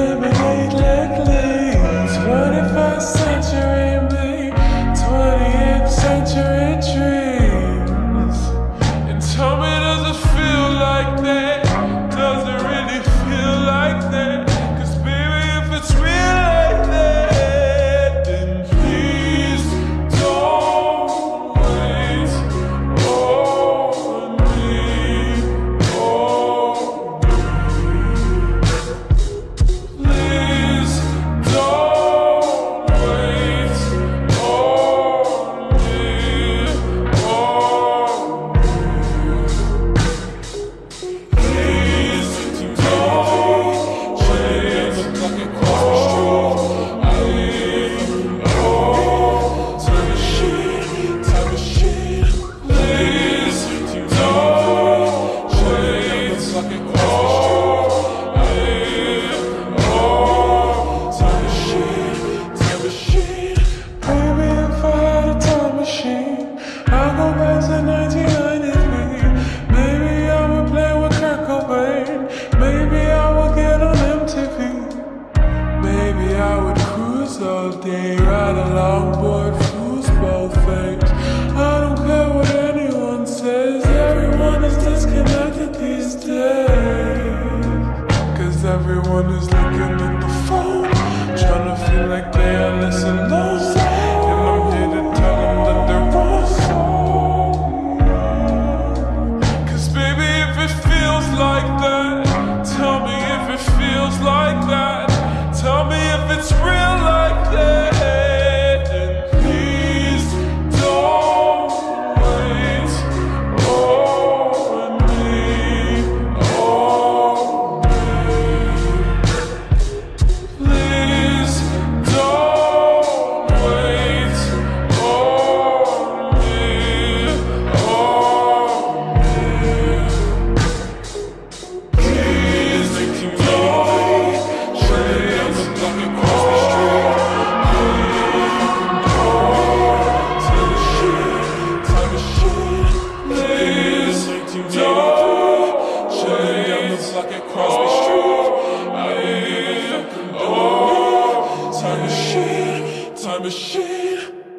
women. All day, ride a longboard, fools both ways. I don't care what anyone says, everyone is disconnected these days. Cause everyone is looking at the phone, trying to feel like they are alone. And I'm here to tell them that they're wrong. Cause baby, if it feels like that, tell me if it feels like that. Tell me if it's real like Oh,